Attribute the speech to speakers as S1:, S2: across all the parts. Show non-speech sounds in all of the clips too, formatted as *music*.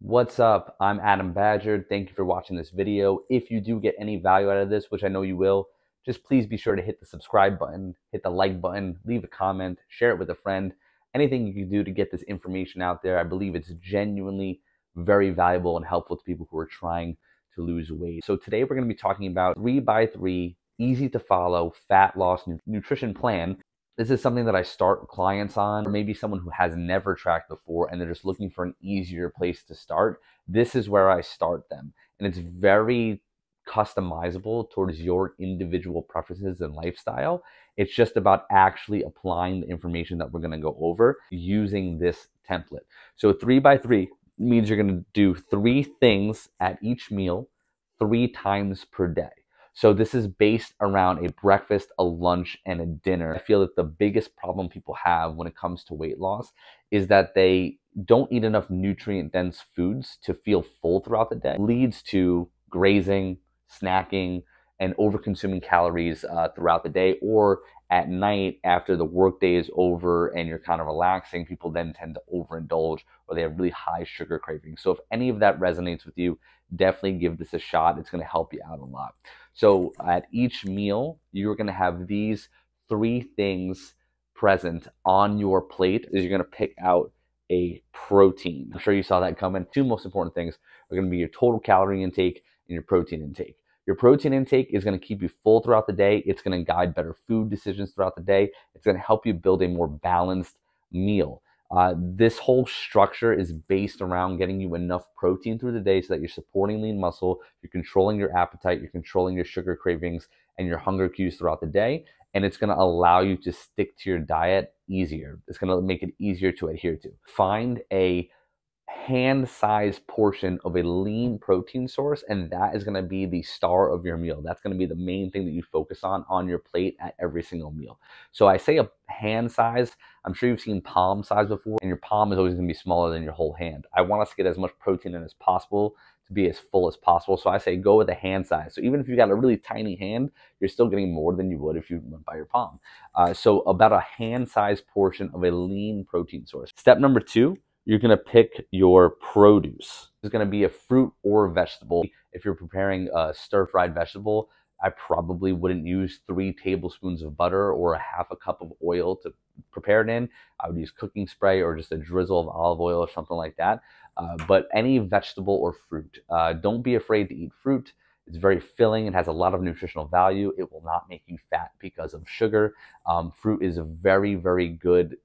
S1: What's up? I'm Adam Badger. Thank you for watching this video. If you do get any value out of this, which I know you will, just please be sure to hit the subscribe button, hit the like button, leave a comment, share it with a friend. Anything you can do to get this information out there, I believe it's genuinely very valuable and helpful to people who are trying to lose weight. So today we're going to be talking about three by three, easy to follow fat loss nutrition plan this is something that I start clients on, or maybe someone who has never tracked before and they're just looking for an easier place to start. This is where I start them. And it's very customizable towards your individual preferences and lifestyle. It's just about actually applying the information that we're going to go over using this template. So, three by three means you're going to do three things at each meal three times per day. So this is based around a breakfast, a lunch, and a dinner. I feel that the biggest problem people have when it comes to weight loss is that they don't eat enough nutrient dense foods to feel full throughout the day. It leads to grazing, snacking, and over consuming calories uh, throughout the day or at night after the workday is over and you're kind of relaxing, people then tend to overindulge or they have really high sugar cravings. So if any of that resonates with you, definitely give this a shot. It's going to help you out a lot. So at each meal, you're going to have these three things present on your plate is you're going to pick out a protein. I'm sure you saw that coming. Two most important things are going to be your total calorie intake and your protein intake. Your protein intake is going to keep you full throughout the day. It's going to guide better food decisions throughout the day. It's going to help you build a more balanced meal. Uh, this whole structure is based around getting you enough protein through the day so that you're supporting lean muscle, you're controlling your appetite, you're controlling your sugar cravings and your hunger cues throughout the day. And it's going to allow you to stick to your diet easier. It's going to make it easier to adhere to. Find a hand sized portion of a lean protein source, and that is going to be the star of your meal. That's going to be the main thing that you focus on on your plate at every single meal. So I say a hand size. I'm sure you've seen palm size before, and your palm is always going to be smaller than your whole hand. I want us to get as much protein in as possible to be as full as possible. So I say go with a hand size. So even if you got a really tiny hand, you're still getting more than you would if you went by your palm. Uh, so about a hand size portion of a lean protein source. Step number two you're going to pick your produce. It's going to be a fruit or vegetable. If you're preparing a stir fried vegetable, I probably wouldn't use three tablespoons of butter or a half a cup of oil to prepare it in. I would use cooking spray or just a drizzle of olive oil or something like that. Uh, but any vegetable or fruit, uh, don't be afraid to eat fruit. It's very filling. It has a lot of nutritional value. It will not make you fat because of sugar. Um, fruit is a very, very good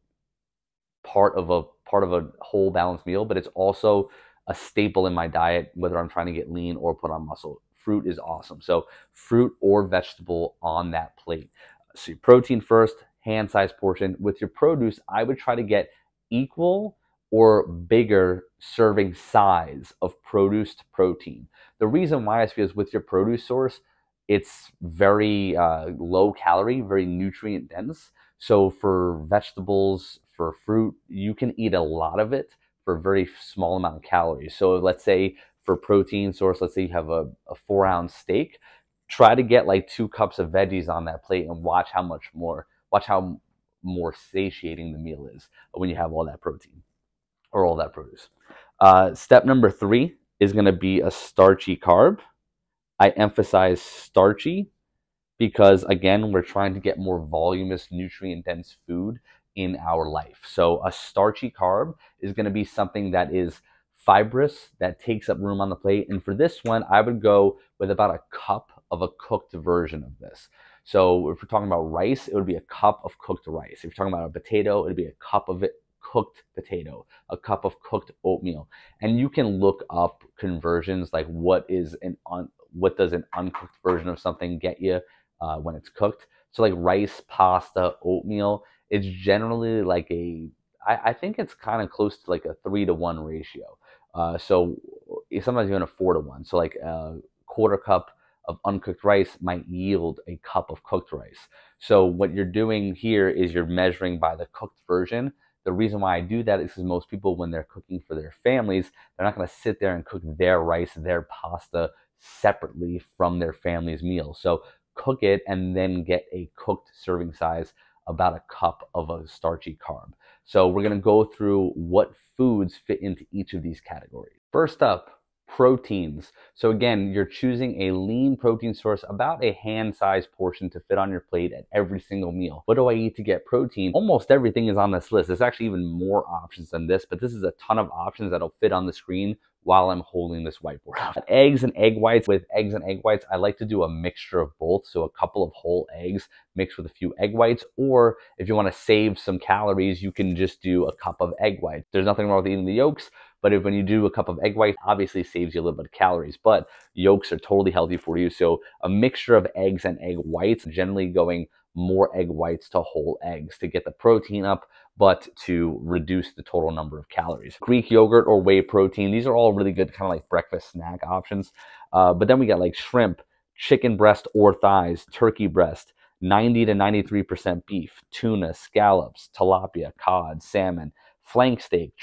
S1: part of a part of a whole balanced meal, but it's also a staple in my diet, whether I'm trying to get lean or put on muscle. Fruit is awesome. So fruit or vegetable on that plate. So protein first, hand sized portion. With your produce, I would try to get equal or bigger serving size of produce to protein. The reason why is because with your produce source, it's very uh, low calorie, very nutrient dense. So for vegetables, for fruit, you can eat a lot of it for a very small amount of calories. So let's say for protein source, let's say you have a, a four ounce steak, try to get like two cups of veggies on that plate and watch how much more, watch how more satiating the meal is when you have all that protein or all that produce. Uh, step number three is going to be a starchy carb. I emphasize starchy because again, we're trying to get more voluminous, nutrient dense food in our life. So a starchy carb is going to be something that is fibrous, that takes up room on the plate. And for this one, I would go with about a cup of a cooked version of this. So if we're talking about rice, it would be a cup of cooked rice. If you're talking about a potato, it would be a cup of it cooked potato, a cup of cooked oatmeal. And you can look up conversions like what is an un, what does an uncooked version of something get you uh, when it's cooked. So like rice, pasta, oatmeal, it's generally like a I, I think it's kind of close to like a three to one ratio. Uh, so sometimes even a four to one. So like a quarter cup of uncooked rice might yield a cup of cooked rice. So what you're doing here is you're measuring by the cooked version. The reason why I do that is because most people, when they're cooking for their families, they're not going to sit there and cook their rice, their pasta separately from their family's meal. So cook it and then get a cooked serving size about a cup of a starchy carb. So we're going to go through what foods fit into each of these categories. First up, proteins. So again, you're choosing a lean protein source, about a hand-sized portion to fit on your plate at every single meal. What do I eat to get protein? Almost everything is on this list. There's actually even more options than this, but this is a ton of options that'll fit on the screen while I'm holding this whiteboard. Eggs and egg whites. With eggs and egg whites, I like to do a mixture of both. So a couple of whole eggs mixed with a few egg whites. Or if you want to save some calories, you can just do a cup of egg whites. There's nothing wrong with eating the yolks, but if when you do a cup of egg white, obviously saves you a little bit of calories, but yolks are totally healthy for you. So a mixture of eggs and egg whites, generally going more egg whites to whole eggs to get the protein up, but to reduce the total number of calories. Greek yogurt or whey protein, these are all really good kind of like breakfast snack options. Uh, but then we got like shrimp, chicken breast or thighs, turkey breast, 90 to 93% beef, tuna, scallops, tilapia, cod, salmon, flank steak,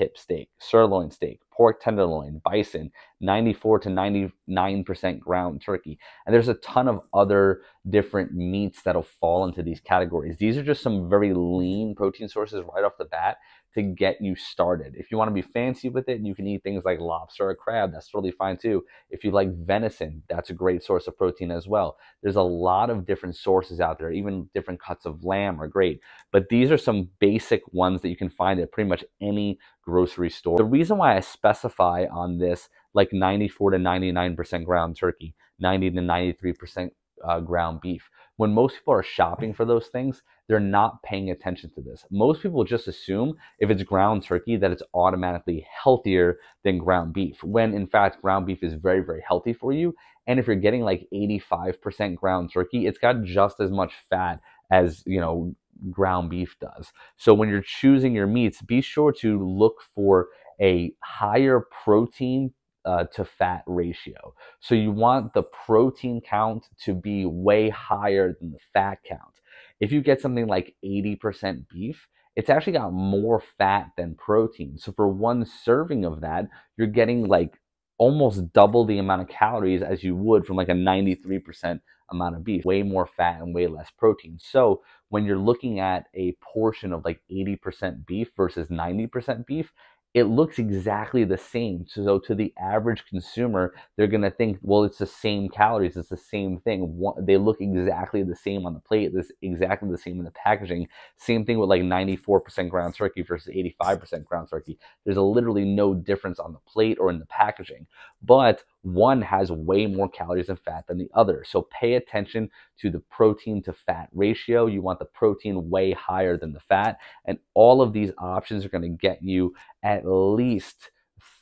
S1: tri-tip steak, sirloin steak, pork tenderloin, bison, 94 to 99% ground turkey. And there's a ton of other different meats that'll fall into these categories. These are just some very lean protein sources right off the bat to get you started. If you want to be fancy with it, you can eat things like lobster or crab. That's totally fine too. If you like venison, that's a great source of protein as well. There's a lot of different sources out there. Even different cuts of lamb are great. But these are some basic ones that you can find at pretty much any grocery store. The reason why I specify on this like 94 to 99% ground turkey, 90 to 93% uh, ground beef. When most people are shopping for those things, they're not paying attention to this. Most people just assume if it's ground turkey that it's automatically healthier than ground beef, when in fact ground beef is very, very healthy for you. And if you're getting like 85% ground turkey, it's got just as much fat as, you know, ground beef does. So when you're choosing your meats, be sure to look for a higher protein uh, to fat ratio. So you want the protein count to be way higher than the fat count. If you get something like 80% beef, it's actually got more fat than protein. So for one serving of that, you're getting like almost double the amount of calories as you would from like a 93% amount of beef, way more fat and way less protein. So when you're looking at a portion of like 80% beef versus 90% beef, it looks exactly the same. So, to the average consumer, they're going to think, well, it's the same calories, it's the same thing. They look exactly the same on the plate, this exactly the same in the packaging. Same thing with like 94% ground turkey versus 85% ground turkey. There's a literally no difference on the plate or in the packaging. But one has way more calories and fat than the other. So pay attention to the protein to fat ratio. You want the protein way higher than the fat. And all of these options are going to get you at least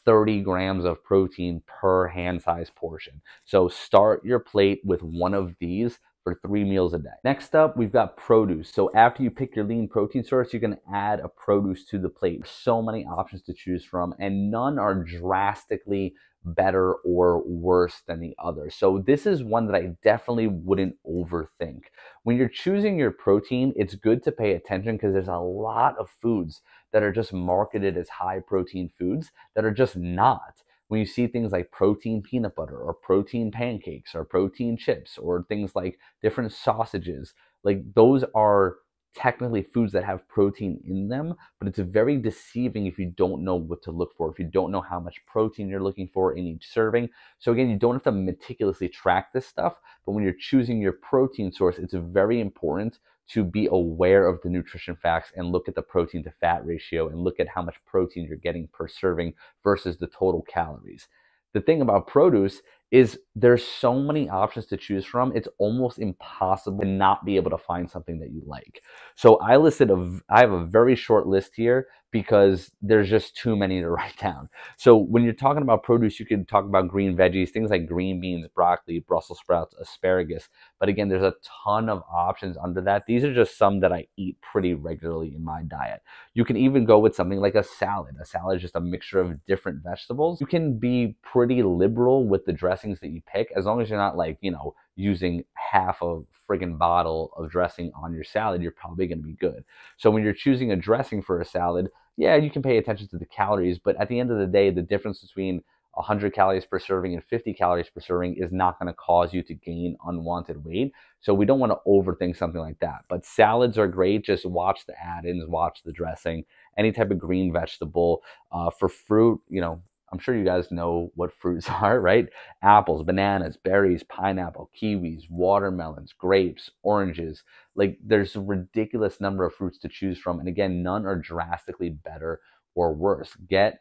S1: 30 grams of protein per hand size portion. So start your plate with one of these for three meals a day. Next up, we've got produce. So after you pick your lean protein source, you're gonna add a produce to the plate. So many options to choose from, and none are drastically better or worse than the other. So this is one that I definitely wouldn't overthink. When you're choosing your protein, it's good to pay attention because there's a lot of foods that are just marketed as high protein foods that are just not. When you see things like protein peanut butter or protein pancakes or protein chips or things like different sausages, like those are technically foods that have protein in them, but it's very deceiving if you don't know what to look for, if you don't know how much protein you're looking for in each serving. So again, you don't have to meticulously track this stuff, but when you're choosing your protein source, it's very important to be aware of the nutrition facts and look at the protein to fat ratio and look at how much protein you're getting per serving versus the total calories. The thing about produce is there's so many options to choose from it's almost impossible to not be able to find something that you like. So i listed a i have a very short list here because there's just too many to *laughs* write down. So when you're talking about produce you can talk about green veggies things like green beans broccoli brussels sprouts asparagus. But again there's a ton of options under that. These are just some that i eat pretty regularly in my diet. You can even go with something like a salad. A salad is just a mixture of different vegetables. You can be pretty liberal with the dressings that you pick, as long as you're not like, you know, using half a friggin' bottle of dressing on your salad, you're probably going to be good. So when you're choosing a dressing for a salad, yeah, you can pay attention to the calories, but at the end of the day, the difference between 100 calories per serving and 50 calories per serving is not going to cause you to gain unwanted weight. So we don't want to overthink something like that. But salads are great. Just watch the add-ins, watch the dressing, any type of green vegetable. Uh, for fruit, you know, I'm sure you guys know what fruits *laughs* are, right? Apples, bananas, berries, pineapple, kiwis, watermelons, grapes, oranges. Like there's a ridiculous number of fruits to choose from. And again, none are drastically better or worse. Get,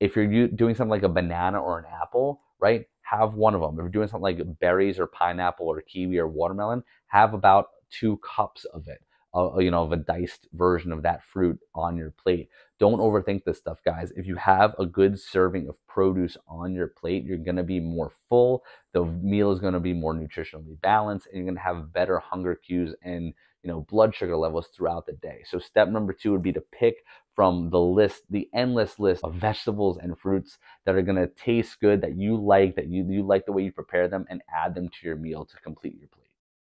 S1: if you're doing something like a banana or an apple, right? Have one of them. If you're doing something like berries or pineapple or kiwi or watermelon, have about two cups of it uh, you know, of a diced version of that fruit on your plate. Don't overthink this stuff, guys. If you have a good serving of produce on your plate, you're going to be more full. The meal is going to be more nutritionally balanced, and you're going to have better hunger cues and you know blood sugar levels throughout the day. So step number two would be to pick from the list, the endless list of vegetables and fruits that are going to taste good, that you like, that you, you like the way you prepare them, and add them to your meal to complete your plate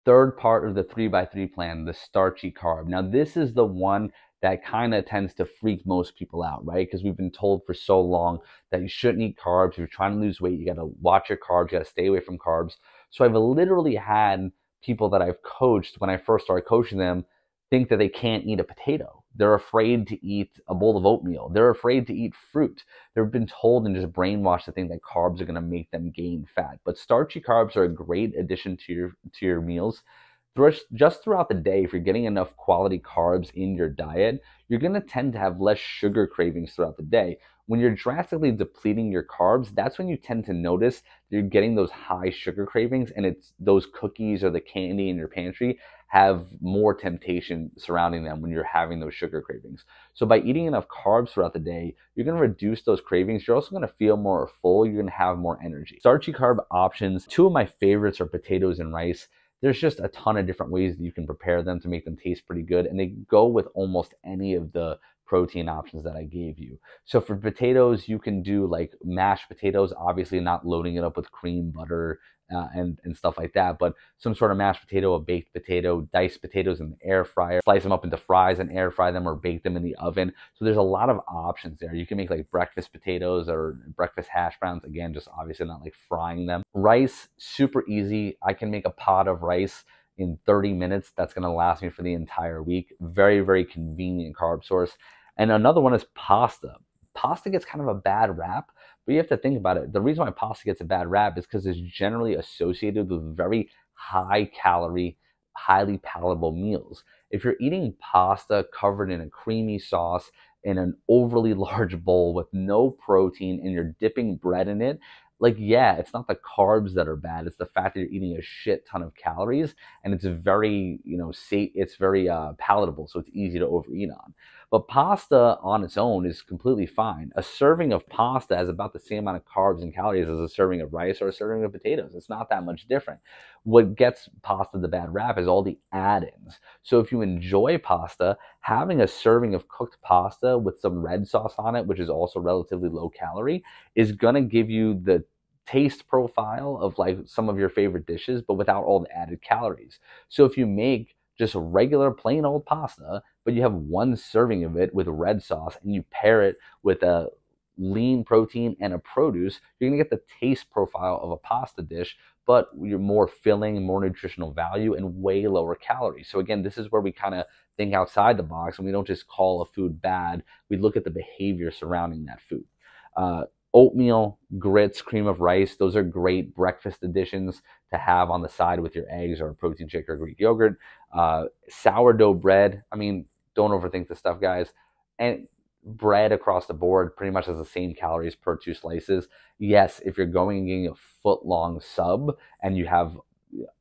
S1: third part of the three by three plan, the starchy carb. Now, this is the one that kind of tends to freak most people out, right? Because we've been told for so long that you shouldn't eat carbs. If you're trying to lose weight, you got to watch your carbs, you got to stay away from carbs. So I've literally had people that I've coached when I first started coaching them think that they can't eat a potato. They're afraid to eat a bowl of oatmeal. They're afraid to eat fruit. They've been told and just brainwashed to think that carbs are going to make them gain fat. But starchy carbs are a great addition to your to your meals. Just throughout the day, if you're getting enough quality carbs in your diet, you're going to tend to have less sugar cravings throughout the day. When you're drastically depleting your carbs, that's when you tend to notice you're getting those high sugar cravings, and it's those cookies or the candy in your pantry have more temptation surrounding them when you're having those sugar cravings. So by eating enough carbs throughout the day, you're going to reduce those cravings. You're also going to feel more full. You're going to have more energy. Starchy carb options. Two of my favorites are potatoes and rice. There's just a ton of different ways that you can prepare them to make them taste pretty good, and they go with almost any of the protein options that I gave you. So for potatoes, you can do like mashed potatoes, obviously not loading it up with cream, butter, uh, and, and stuff like that, but some sort of mashed potato, a baked potato, diced potatoes in the air fryer, slice them up into fries and air fry them or bake them in the oven. So there's a lot of options there. You can make like breakfast potatoes or breakfast hash browns. Again, just obviously not like frying them. Rice, super easy. I can make a pot of rice in 30 minutes. That's going to last me for the entire week. Very, very convenient carb source. And another one is pasta. Pasta gets kind of a bad rap, but you have to think about it. The reason why pasta gets a bad rap is because it's generally associated with very high calorie, highly palatable meals. If you're eating pasta covered in a creamy sauce in an overly *laughs* large bowl with no protein and you're dipping bread in it, like yeah it's not the carbs that are bad it's the fact that you're eating a shit ton of calories and it's very you know it's very uh, palatable so it's easy to overeat on but pasta on its own is completely fine. A serving of pasta has about the same amount of carbs and calories as a serving of rice or a serving of potatoes. It's not that much different. What gets pasta the bad rap is all the add-ins. So if you enjoy pasta having a serving of cooked pasta with some red sauce on it which is also relatively low calorie is going to give you the taste profile of like some of your favorite dishes, but without all the added calories. So if you make just regular plain old pasta, but you have one serving of it with red sauce and you pair it with a lean protein and a produce, you're gonna get the taste profile of a pasta dish, but you're more filling, more nutritional value, and way lower calories. So again, this is where we kind of think outside the box and we don't just call a food bad. We look at the behavior surrounding that food. Uh, oatmeal, grits, cream of rice. Those are great breakfast additions to have on the side with your eggs or a protein shake or Greek yogurt. Uh, sourdough bread. I mean, don't overthink this stuff, guys. And bread across the board pretty much has the same calories per two slices. Yes, if you're going and getting a foot long sub and you have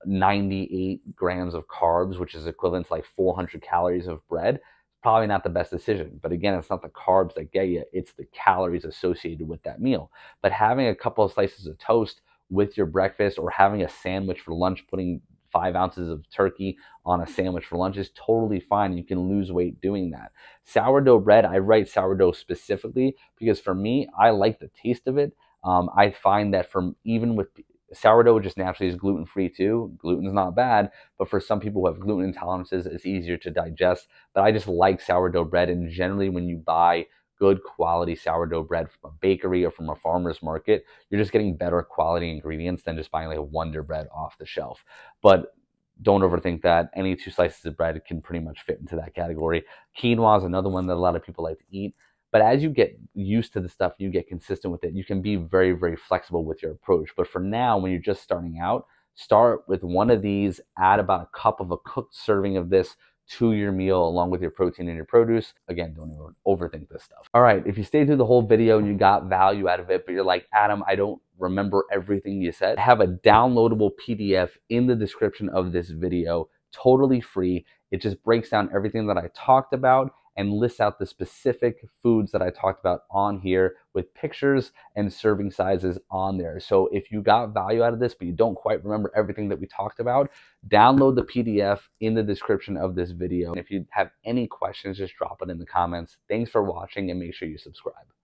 S1: 98 grams of carbs, which is equivalent to like 400 calories of bread, probably not the best decision. But again, it's not the carbs that get you, it's the calories associated with that meal. But having a couple of slices of toast with your breakfast or having a sandwich for lunch, putting five ounces of turkey on a sandwich for lunch is totally fine. You can lose weight doing that. Sourdough bread, I write sourdough specifically because for me, I like the taste of it. Um, I find that from even with sourdough just naturally is gluten free too. Gluten's not bad, but for some people who have gluten intolerances, it's easier to digest. But I just like sourdough bread, and generally, when you buy good quality sourdough bread from a bakery or from a farmer's market, you're just getting better quality ingredients than just buying like a Wonder Bread off the shelf. But don't overthink that. Any two slices of bread can pretty much fit into that category. Quinoa is another one that a lot of people like to eat. But as you get used to the stuff, you get consistent with it, you can be very, very flexible with your approach. But for now, when you're just starting out, start with one of these, add about a cup of a cooked serving of this to your meal along with your protein and your produce. Again, don't even overthink this stuff. All right, if you stayed through the whole video and you got value out of it, but you're like, Adam, I don't remember everything you said, I have a downloadable PDF in the description of this video, totally free. It just breaks down everything that I talked about and lists out the specific foods that I talked about on here with pictures and serving sizes on there. So if you got value out of this, but you don't quite remember everything that we talked about, download the PDF in the description of this video. And if you have any questions, just drop it in the comments. Thanks for watching and make sure you subscribe.